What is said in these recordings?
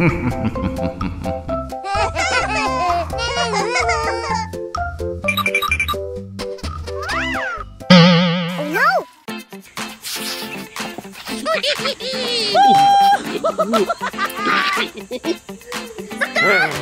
no!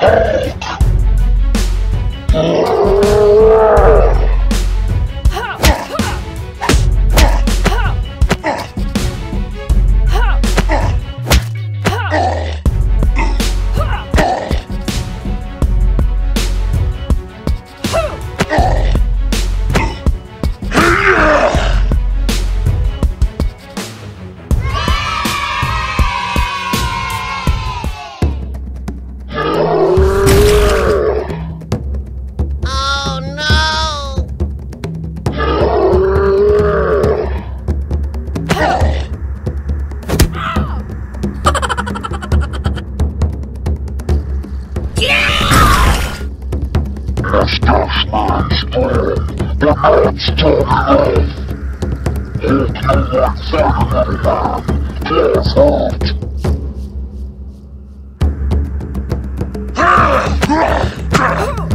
Oh no! Let's wake up. Woo!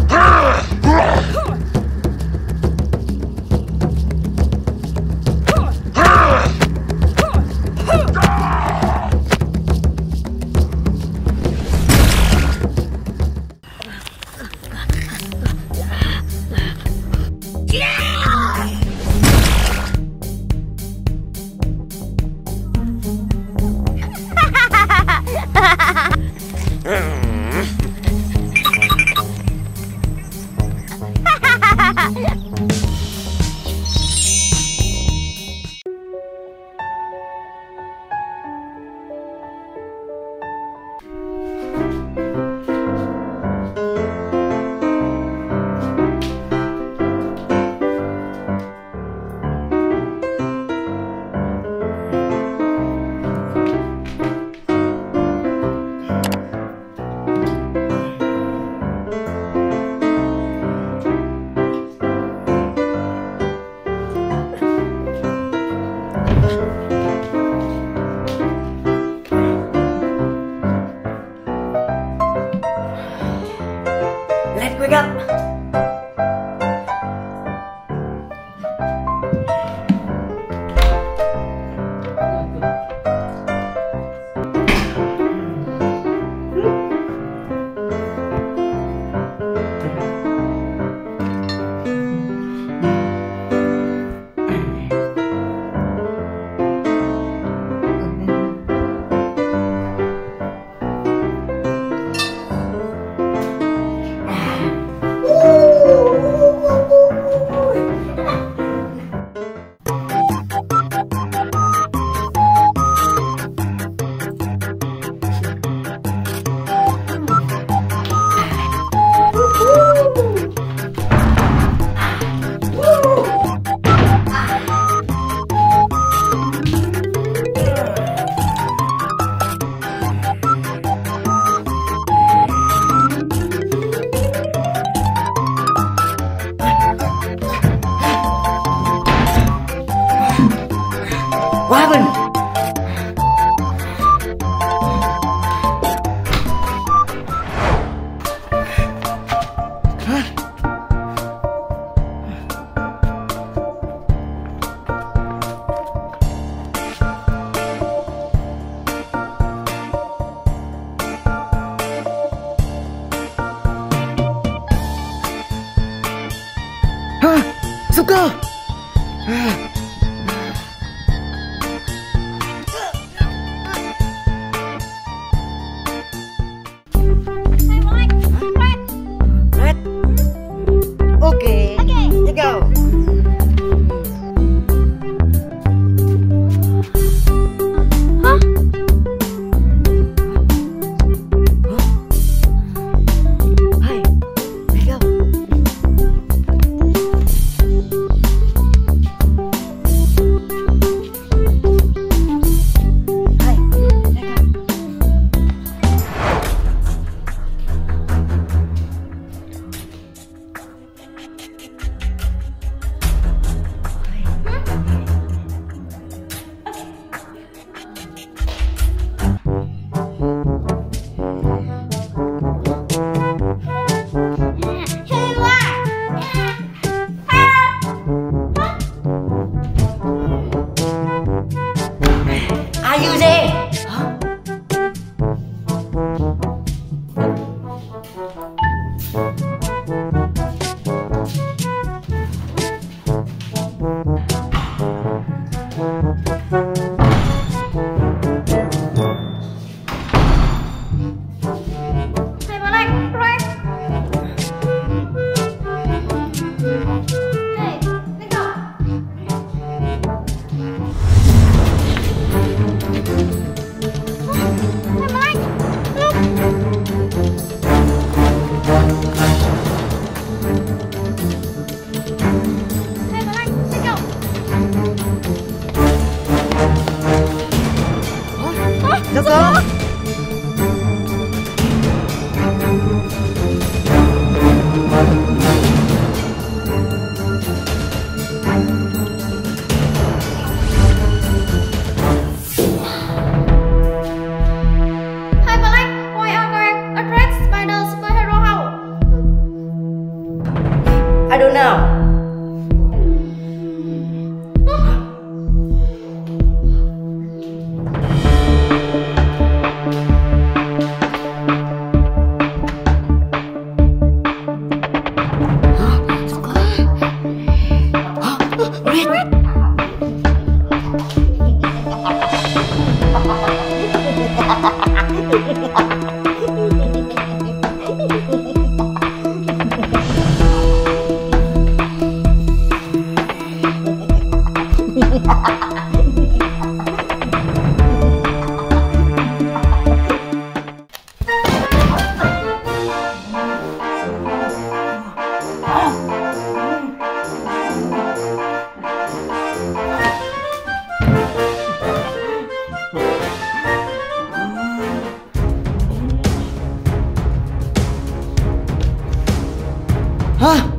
啊？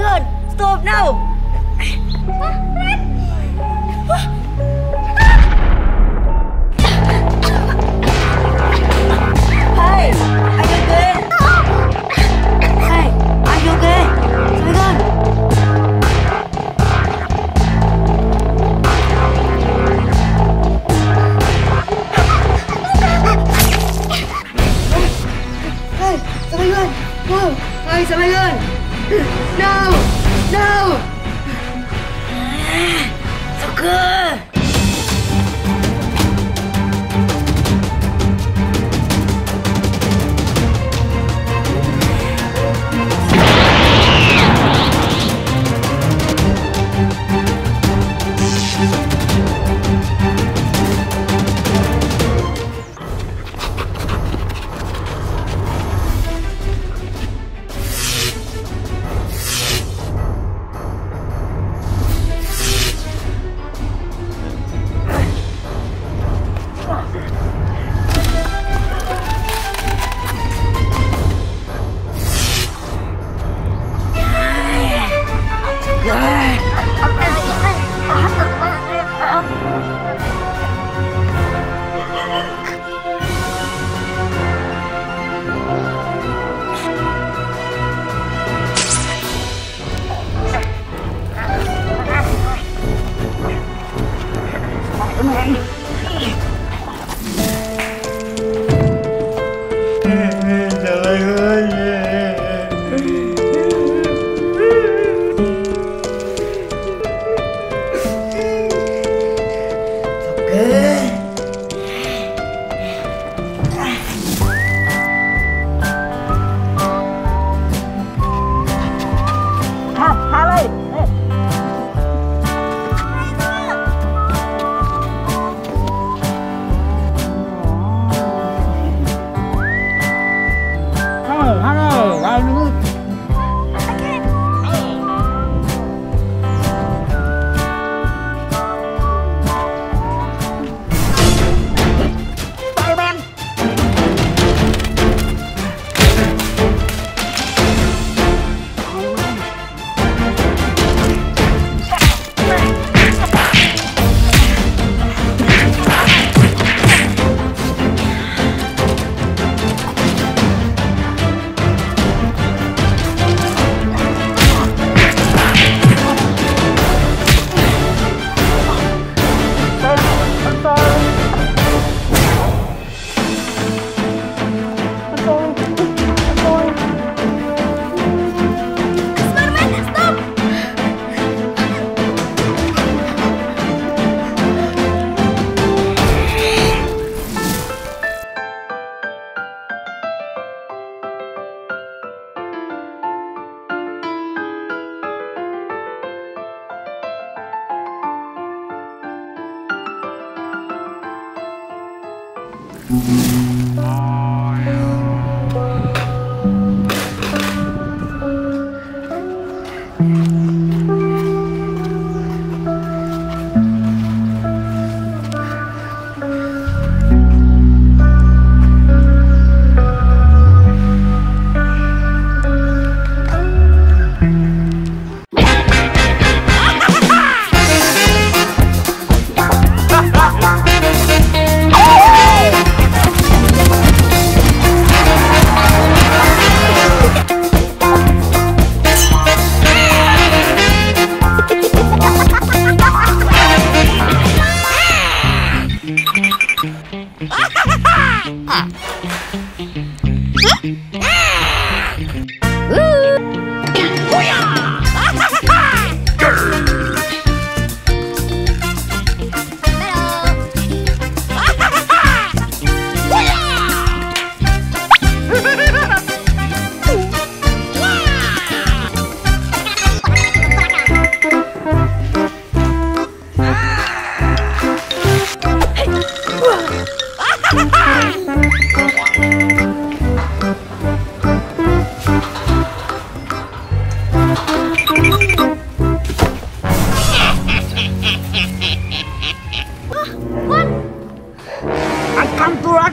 Stop now. Hai, are you okay? Hai, are you okay? Sebaran. Hai, Sebaran. No. Hai, Sebaran. No. No. Ah, Suka. Hey!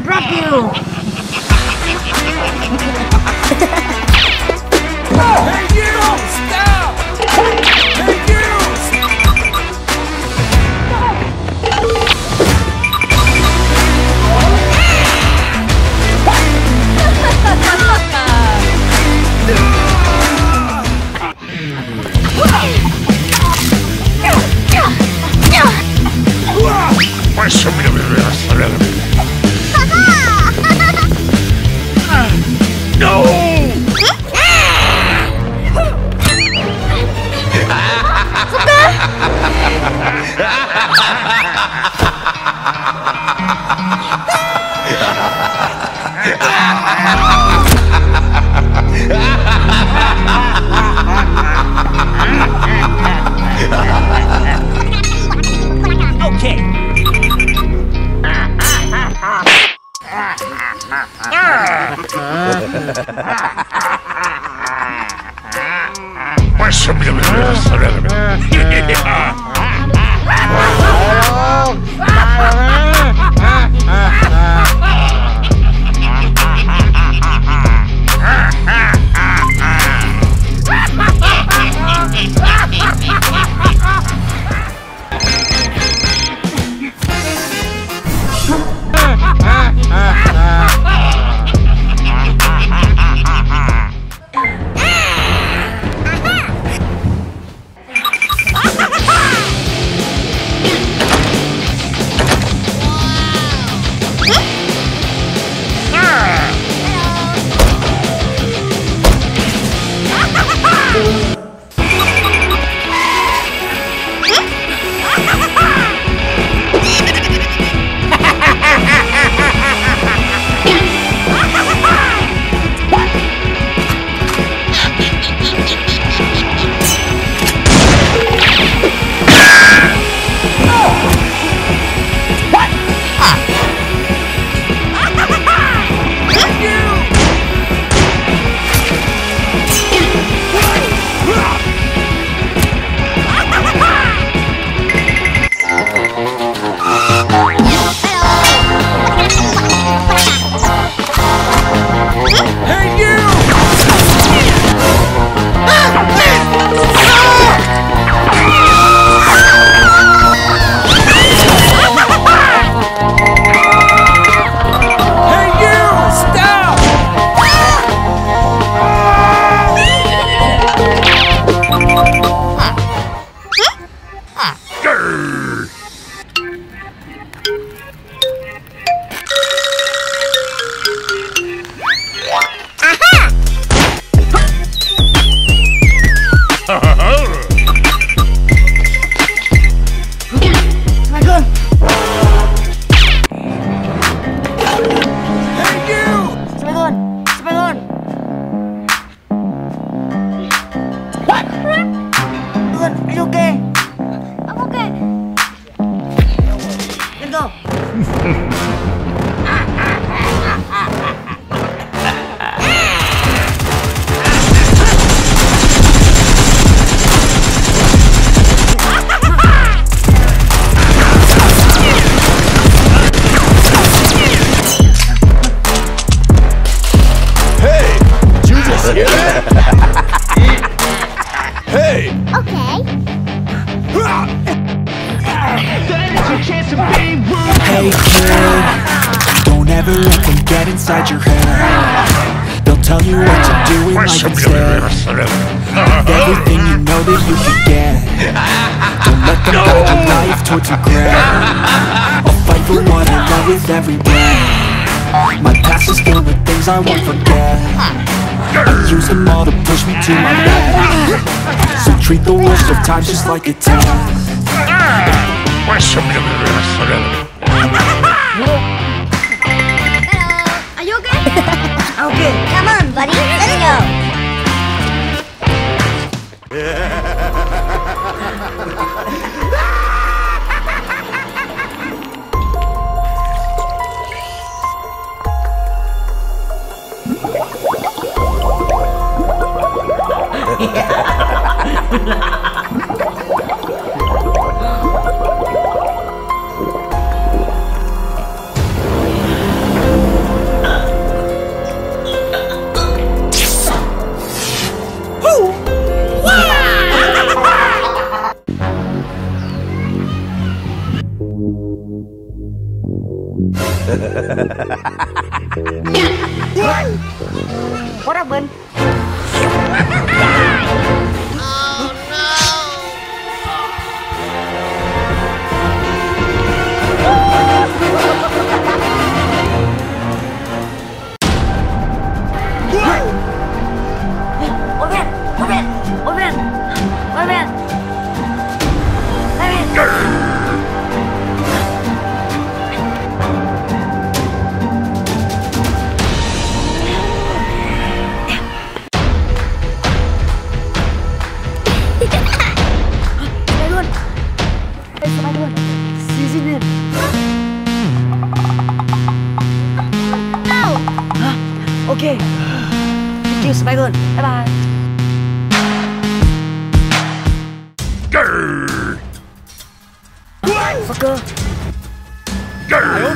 grab you! Mas, beleza, beleza. Hey kid, don't ever let them get inside your head. They'll tell you what to do in life instead. Everything you know that you can get. Don't let them guide your life towards regret. I'll fight for what I love with every breath. My past is filled with things I won't forget. I use them all to push me to my best. So treat the worst of times just like a test. Hello. Are you okay? Okay, Come on, buddy. Let's go. what See you then. No. Okay. Thank you, Semagon. Bye-bye. Grr. Fucker. Grr.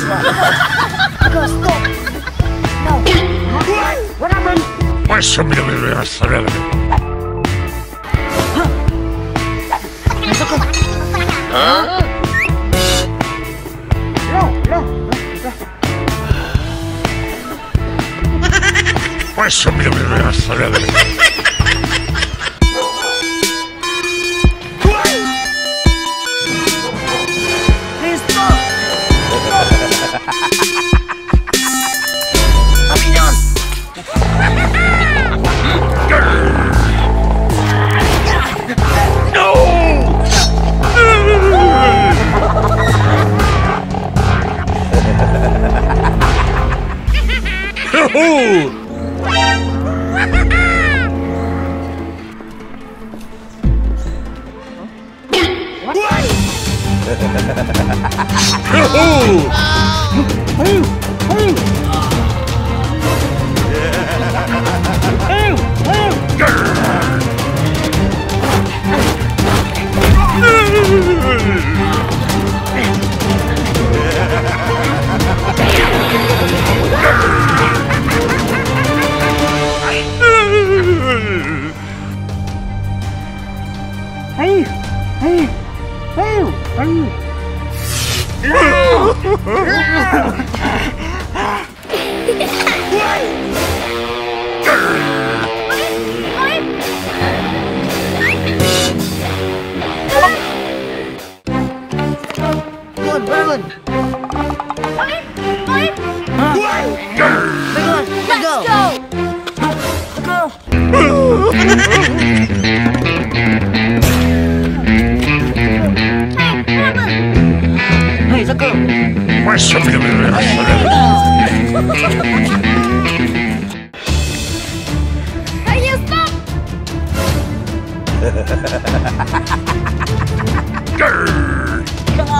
Fucker, stop. No. What happened? No, Please Megalon. Megalon, let go. Go! Go. Hey, let go. Hey, you stop! Come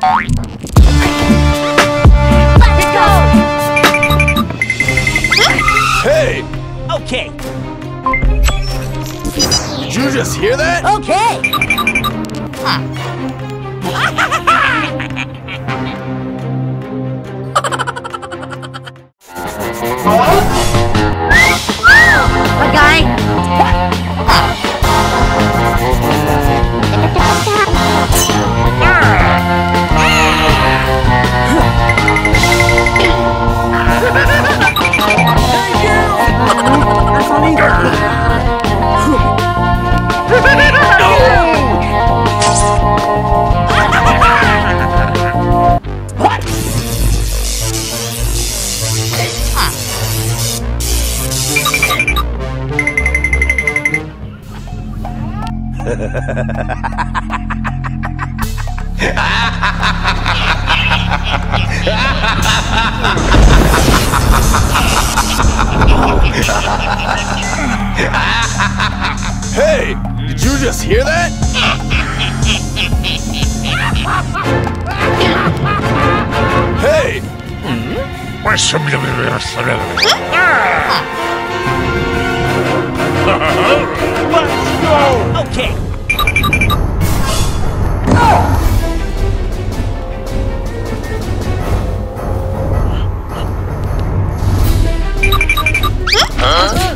Let's go! Hey! okay, Did you just hear that? okay. Bad That's funny. Hey! Did you just hear that? Hey! Let's go! Okay. Huh?